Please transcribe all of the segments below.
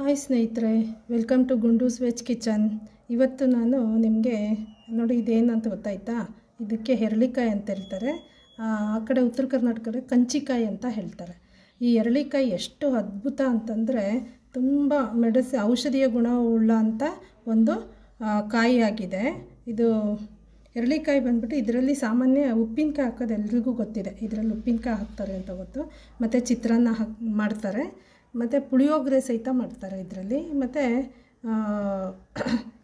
Hi ಸ್ನೇಹಿತರೆ, welcome to Gundu's veg kitchen. ಇವತ್ತು ನಾನು ನಿಮಗೆ, ನೋಡಿ ಇದೇನು ಅಂತ ಗೊತ್ತಾಯ್ತಾ? ಇದಕ್ಕೆ ಹೆರಳಿಕಾಯಿ ಅಂತ ಹೇಳ್ತಾರೆ. ಆ ಕಡೆ ಉತ್ತರ ಕರ್ನಾಟಕದ ಕಂಚಿಕಾಯಿ ಅಂತ ಹೇಳ್ತಾರೆ. ಈ ಎರಳಿಕಾಯಿ ಎಷ್ಟು ಅದ್ಭುತ ಅಂತಂದರೆ ತುಂಬ ಮೆಡಿಸಿ, ಔಷಧೀಯ ಗುಣವುಳ್ಳ ಅಂತ ಒಂದು ಕಾಯಿ ಆಗಿದೆ. ಇದು ಎರಳಿಕಾಯಿ ಬಂದ್ಬಿಟ್ಟು ಇದರಲ್ಲಿ ಸಾಮಾನ್ಯ ಉಪ್ಪಿನಕಾಯಿ ಹಾಕೋದು ಎಲ್ರಿಗೂ ಗೊತ್ತಿದೆ. ಇದರಲ್ಲಿ ಉಪ್ಪಿನಕಾಯಿ ಹಾಕ್ತಾರೆ ಅಂತ ಗೊತ್ತು. ಮತ್ತು ಚಿತ್ರಾನ್ನ ಹಾಕಿ, ಮಾಡ್ತಾರೆ. ಮತ್ತು ಪುಳಿಯೋಗರೆ ಸಹಿತ ಮಾಡ್ತಾರೆ ಇದರಲ್ಲಿ. ಮತ್ತು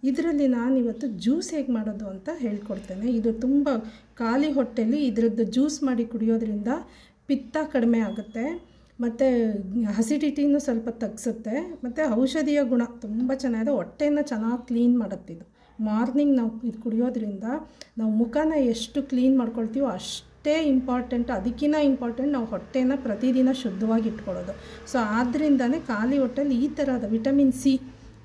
ಇದರಲ್ಲಿ ನಾನು ಇವತ್ತು ಜ್ಯೂಸ್ ಹೇಗೆ ಮಾಡೋದು ಅಂತ ಹೇಳ್ಕೊಡ್ತೇನೆ. ಇದು ತುಂಬ ಖಾಲಿ ಹೊಟ್ಟೆಲಿ ಇದರದ್ದು ಜ್ಯೂಸ್ ಮಾಡಿ ಕುಡಿಯೋದ್ರಿಂದ ಪಿತ್ತ ಕಡಿಮೆ ಆಗುತ್ತೆ. ಮತ್ತು ಹಸಿಡಿಟಿನೂ ಸ್ವಲ್ಪ ತಗ್ಸುತ್ತೆ. ಮತ್ತು ಔಷಧೀಯ ಗುಣ ತುಂಬ ಚೆನ್ನಾಗಿದೆ. ಹೊಟ್ಟೆನ ಚೆನ್ನಾಗಿ ಕ್ಲೀನ್ ಮಾಡುತ್ತೆ ಇದು. ಮಾರ್ನಿಂಗ್ ನಾವು ಇದು ಕುಡಿಯೋದ್ರಿಂದ ನಾವು ಮುಖನ ಎಷ್ಟು ಕ್ಲೀನ್ ಮಾಡ್ಕೊಳ್ತೀವೋ ಅಷ್ಟೇ ಇಂಪಾರ್ಟೆಂಟ್ ಅದಕ್ಕಿಂತ ಇಂಪಾರ್ಟೆಂಟ್ ನಾವು ಹೊಟ್ಟೆನ ಪ್ರತಿದಿನ ಶುದ್ಧವಾಗಿ ಇಟ್ಕೊಳ್ಳೋದು. ಸೊ ಆದ್ದರಿಂದನೇ ಖಾಲಿ ಹೊಟ್ಟೆಲಿ ಈ ಥರದ ವಿಟಮಿನ್ ಸಿ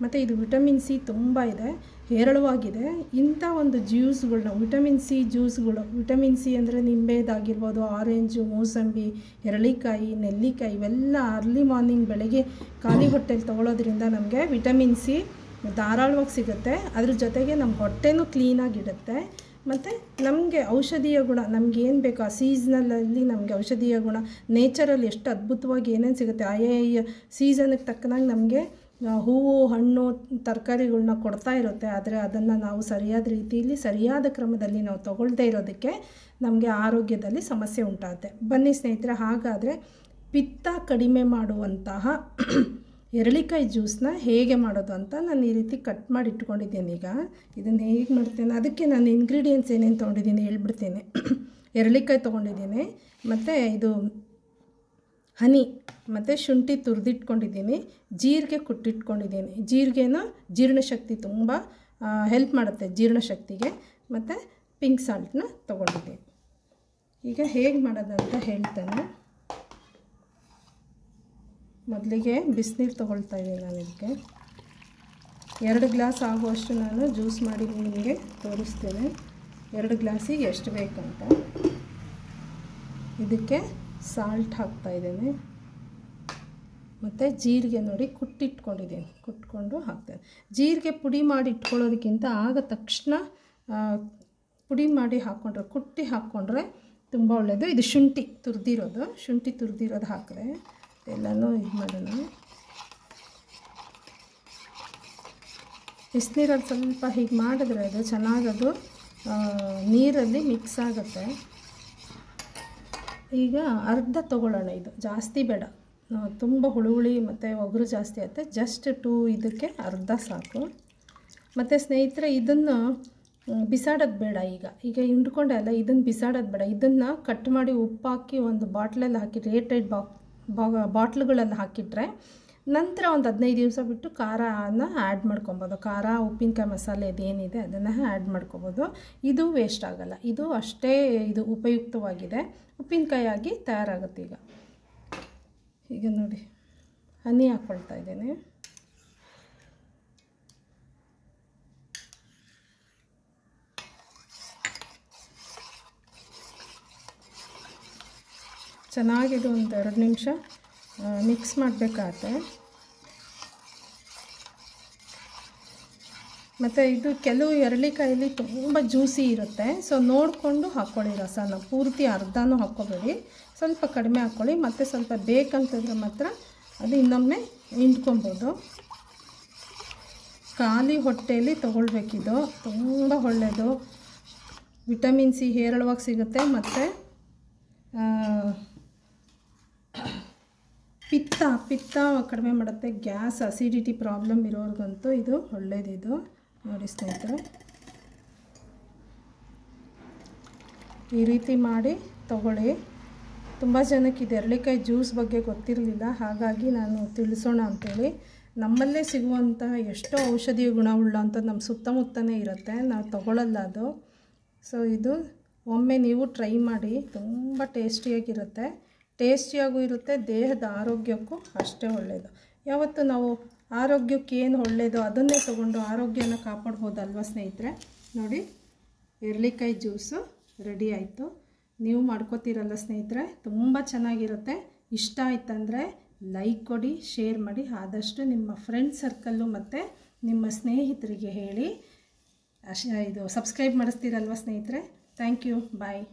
ಮತ್ತು ಇದು ವಿಟಮಿನ್ ಸಿ ತುಂಬ ಇದೆ, ಹೇರಳವಾಗಿದೆ. ಇಂಥ ಒಂದು ಜ್ಯೂಸ್ಗಳನ್ನ ವಿಟಮಿನ್ ಸಿ ಜ್ಯೂಸ್ಗಳು ವಿಟಮಿನ್ ಸಿ ಅಂದರೆ ನಿಂಬೆದಾಗಿರ್ಬೋದು ಆರೆಂಜು ಮೂಸಂಬಿ, ಎರಳಿಕಾಯಿ, ನೆಲ್ಲಿಕಾಯಿ ಇವೆಲ್ಲ ಅರ್ಲಿ ಮಾರ್ನಿಂಗ್ ಬೆಳಗ್ಗೆ ಖಾಲಿ ಹೊಟ್ಟೆಲಿ ತೊಗೊಳೋದ್ರಿಂದ ನಮಗೆ ವಿಟಮಿನ್ ಸಿ ಧಾರಾಳವಾಗಿ ಸಿಗುತ್ತೆ. ಅದ್ರ ಜೊತೆಗೆ ನಮ್ಮ ಹೊಟ್ಟೆನೂ ಕ್ಲೀನಾಗಿಡುತ್ತೆ ಮತ್ತು ನಮಗೆ ಔಷಧೀಯ ಗುಣ, ನಮ್ಗೆ ಏನು ಬೇಕು ಆ ಸೀಸ್ನಲಲ್ಲಿ ನಮಗೆ ಔಷಧೀಯ ಗುಣ ನೇಚರಲ್ಲಿ ಎಷ್ಟು ಅದ್ಭುತವಾಗಿ ಏನೇನು ಸಿಗುತ್ತೆ ಆಯಾ ಸೀಸನ್ಗೆ ತಕ್ಕನಾಗಿ ನಮಗೆ ಹೂವು, ಹಣ್ಣು ತರಕಾರಿಗಳನ್ನ ಕೊಡ್ತಾ ಇರುತ್ತೆ. ಆದರೆ ಅದನ್ನು ನಾವು ಸರಿಯಾದ ರೀತಿಯಲ್ಲಿ ಸರಿಯಾದ ಕ್ರಮದಲ್ಲಿ ನಾವು ತಗೊಳ್ದೇ ಇರೋದಕ್ಕೆ ನಮಗೆ ಆರೋಗ್ಯದಲ್ಲಿ ಸಮಸ್ಯೆ ಉಂಟಾಗುತ್ತೆ. ಬನ್ನಿ ಸ್ನೇಹಿತರೆ, ಹಾಗಾದರೆ ಪಿತ್ತ ಕಡಿಮೆ ಮಾಡುವಂತಹ ಎರಳಿಕಾಯಿ ಜ್ಯೂಸನ್ನ ಹೇಗೆ ಮಾಡೋದು ಅಂತ ನಾನು ಈ ರೀತಿ ಕಟ್ ಮಾಡಿ ಇಟ್ಕೊಂಡಿದ್ದೀನಿ ಈಗ. ಇದನ್ನು ಹೇಗೆ ಮಾಡ್ತೇನೆ, ಅದಕ್ಕೆ ನಾನು ಇಂಗ್ರೀಡಿಯೆಂಟ್ಸ್ ಏನೇನು ತೊಗೊಂಡಿದ್ದೀನಿ ಹೇಳ್ಬಿಡ್ತೇನೆ. ಎರಳಿಕಾಯಿ ತೊಗೊಂಡಿದ್ದೀನಿ, ಮತ್ತು ಇದು ಹನಿ, ಮತ್ತು ಶುಂಠಿ ತುರಿದಿಟ್ಕೊಂಡಿದ್ದೀನಿ, ಜೀರಿಗೆ ಕುಟ್ಟಿಟ್ಕೊಂಡಿದ್ದೀನಿ. ಜೀರಿಗೆನ ಜೀರ್ಣಶಕ್ತಿ ತುಂಬ ಹೆಲ್ಪ್ ಮಾಡುತ್ತೆ ಜೀರ್ಣಶಕ್ತಿಗೆ ಮತ್ತು ಪಿಂಕ್ ಸಾಲ್ಟನ್ನ ತೊಗೊಂಡಿದ್ದೀನಿ. ಈಗ ಹೇಗೆ ಮಾಡೋದಂತ ಹೇಳ್ತೇನೆ. ಮೊದಲಿಗೆ ಬಿಸಿನೀರು ತೊಗೊಳ್ತಾ ಇದ್ದೀನಿ ನಾನು ಇದಕ್ಕೆ. ಎರಡು ಗ್ಲಾಸ್ ಆಗುವಷ್ಟು ನಾನು ಜ್ಯೂಸ್ ಮಾಡಿ ನಿಮಗೆ ತೋರಿಸ್ತೇನೆ. ಎರಡು ಗ್ಲಾಸಿಗೆ ಎಷ್ಟು ಬೇಕಂತ. ಇದಕ್ಕೆ ಸಾಲ್ಟ್ ಹಾಕ್ತಾ ಇದ್ದೇನೆ. ಮತ್ತು ಜೀರಿಗೆ ನೋಡಿ ಕುಟ್ಟಿಟ್ಕೊಂಡಿದ್ದೀನಿ. ಕುಟ್ಕೊಂಡು ಹಾಕ್ತೇನೆ ಜೀರಿಗೆ ಪುಡಿ ಮಾಡಿ ಇಟ್ಕೊಳ್ಳೋದಕ್ಕಿಂತ ಆಗ ತಕ್ಷಣ ಪುಡಿ ಮಾಡಿ ಹಾಕ್ಕೊಂಡ್ರೆ ಕುಟ್ಟಿ ಹಾಕ್ಕೊಂಡ್ರೆ ತುಂಬ ಒಳ್ಳೆಯದು ಇದು ಶುಂಠಿ ತುರಿದಿರೋದು. ಶುಂಠಿ ತುರಿದಿರೋದು ಹಾಕಿದ್ರೆ ಎಲ್ಲನೂ ಇದು ಮಾಡೋಣ. ಬಿಸಿನೀರಲ್ಲಿ ಸ್ವಲ್ಪ ಹೀಗೆ ಮಾಡಿದ್ರೆ ಅದು ಚೆನ್ನಾಗದು. ನೀರಲ್ಲಿ ಮಿಕ್ಸ್ ಆಗುತ್ತೆ. ಈಗ ಅರ್ಧ ತೊಗೊಳ್ಳೋಣ ಇದು. ಜಾಸ್ತಿ ಬೇಡ. ತುಂಬ ಹುಳುಹುಳಿ ಹುಳಿ ಮತ್ತು ಒಗರು ಜಾಸ್ತಿ ಆಗುತ್ತೆ. ಜಸ್ಟ್ ಟೂ ಇದಕ್ಕೆ ಅರ್ಧ ಸಾಕು. ಮತ್ತು ಸ್ನೇಹಿತರೆ, ಇದನ್ನು ಬಿಸಾಡೋದು ಬೇಡ ಈಗ. ಈಗ ಹಿಂಡ್ಕೊಂಡೆ ಅಲ್ಲ ಇದನ್ನು ಬಿಸಾಡೋದು ಬೇಡ. ಇದನ್ನು ಕಟ್ ಮಾಡಿ ಉಪ್ಪು ಹಾಕಿ ಒಂದು ಬಾಟ್ಲಲ್ಲಿ ಹಾಕಿ, ರೇಟೆಡ್ ಬಾಕ್ ಬಾಟ್ಲುಗಳಲ್ಲಿ ಹಾಕಿಟ್ರೆ ನಂತರ ಒಂದು ಹದಿನೈದು ದಿವಸ ಬಿಟ್ಟು ಖಾರನ ಆ್ಯಡ್ ಮಾಡ್ಕೊಬೋದು. ಖಾರ, ಉಪ್ಪಿನಕಾಯಿ ಮಸಾಲೆ ಅದೇನಿದೆ ಅದನ್ನು ಆ್ಯಡ್ ಮಾಡ್ಕೊಬೋದು. ಇದು ವೇಸ್ಟ್ ಆಗೋಲ್ಲ. ಇದು ಅಷ್ಟೇ ಇದು ಉಪಯುಕ್ತವಾಗಿದೆ. ಉಪ್ಪಿನಕಾಯಿ ಆಗಿ ತಯಾರಾಗುತ್ತೆ ಈಗ. ಈಗ ನೋಡಿ, ಹನಿ ಹಾಕ್ಕೊಳ್ತಾ ಇದ್ದೇನೆ. ಚೆನ್ನಾಗಿದು ಒಂದು ಎರಡು ನಿಮಿಷ ಮಿಕ್ಸ್ ಮಾಡಬೇಕಾಗತ್ತೆ. ಮತ್ತು ಇದು ಕೆಲವು ಎರಳಿಕಾಯಲ್ಲಿ ತುಂಬ ಜ್ಯೂಸಿ ಇರುತ್ತೆ. ಸೊ ನೋಡಿಕೊಂಡು ಹಾಕ್ಕೊಳ್ಳಿ ರಸನ. ಪೂರ್ತಿ ಅರ್ಧನೂ ಹಾಕ್ಕೋಬೇಡಿ. ಸ್ವಲ್ಪ ಕಡಿಮೆ ಹಾಕ್ಕೊಳ್ಳಿ. ಮತ್ತು ಸ್ವಲ್ಪ ಬೇಕಂತಂದ್ರೆ ಮಾತ್ರ ಅದು ಇನ್ನೊಮ್ಮೆ ಹಿಂಡ್ಕೊಬೋದು. ಖಾಲಿ ಹೊಟ್ಟೆಯಲ್ಲಿ ತೊಗೊಳ್ಬೇಕಿದು. ತುಂಬ ಒಳ್ಳೆಯದು ವಿಟಮಿನ್ ಸಿ ಹೇರಳವಾಗಿ ಸಿಗುತ್ತೆ. ಮತ್ತು ಪಿತ್ತ ಪಿತ್ತ ಕಡಿಮೆ ಮಾಡುತ್ತೆ. ಗ್ಯಾಸ್ ಅಸಿಡಿಟಿ ಪ್ರಾಬ್ಲಮ್ ಇರೋರಿಗಂತೂ ಇದು ಒಳ್ಳೇದಿದು. ನೋಡಿ ಸ್ನೇಹಿತರೆ. ಈ ರೀತಿ ಮಾಡಿ ತಗೊಳ್ಳಿ. ತುಂಬ ಜನಕ್ಕೆ ಇದು ಎರಳಿಕಾಯಿ ಜ್ಯೂಸ್ ಬಗ್ಗೆ ಗೊತ್ತಿರಲಿಲ್ಲ. ಹಾಗಾಗಿ ನಾನು ತಿಳಿಸೋಣ ಅಂತೇಳಿ. ನಮ್ಮಲ್ಲೇ ಸಿಗುವಂಥ ಎಷ್ಟೋ ಔಷಧೀಯ ಅಂತ ನಮ್ಮ ಸುತ್ತಮುತ್ತನೇ ಇರುತ್ತೆ. ನಾವು ತಗೊಳ್ಳಲ್ಲ ಅದು. ಸೊ ಇದು ಒಮ್ಮೆ ನೀವು ಟ್ರೈ ಮಾಡಿ. ತುಂಬ ಟೇಸ್ಟಿಯಾಗಿರುತ್ತೆ. ಟೇಸ್ಟಿಯಾಗೂ ಇರುತ್ತೆ, ದೇಹದ ಆರೋಗ್ಯಕ್ಕೂ ಅಷ್ಟೇ ಒಳ್ಳೆಯದು ಯಾವತ್ತು ನಾವು ಆರೋಗ್ಯಕ್ಕೆ ಏನು ಒಳ್ಳೆಯದು ಅದನ್ನೇ ತೊಗೊಂಡು ಆರೋಗ್ಯನ ಕಾಪಾಡ್ಬೋದಲ್ವ ಸ್ನೇಹಿತರೆ? ನೋಡಿ ಎರಳಿಕಾಯಿ ಜ್ಯೂಸು ರೆಡಿ ಆಯಿತು. ನೀವು ಮಾಡ್ಕೋತೀರಲ್ಲ ಸ್ನೇಹಿತರೆ, ತುಂಬ ಚೆನ್ನಾಗಿರುತ್ತೆ. ಇಷ್ಟ ಆಯ್ತಂದರೆ ಲೈಕ್ ಕೊಡಿ, ಶೇರ್ ಮಾಡಿ. ಆದಷ್ಟು ನಿಮ್ಮ ಫ್ರೆಂಡ್ ಸರ್ಕಲ್ಲು ಮತ್ತು ನಿಮ್ಮ ಸ್ನೇಹಿತರಿಗೆ ಹೇಳಿ. ಅಶ್, ಇದು ಸಬ್ಸ್ಕ್ರೈಬ್ ಮಾಡಿಸ್ತೀರಲ್ವ ಸ್ನೇಹಿತರೆ? Thank you, bye.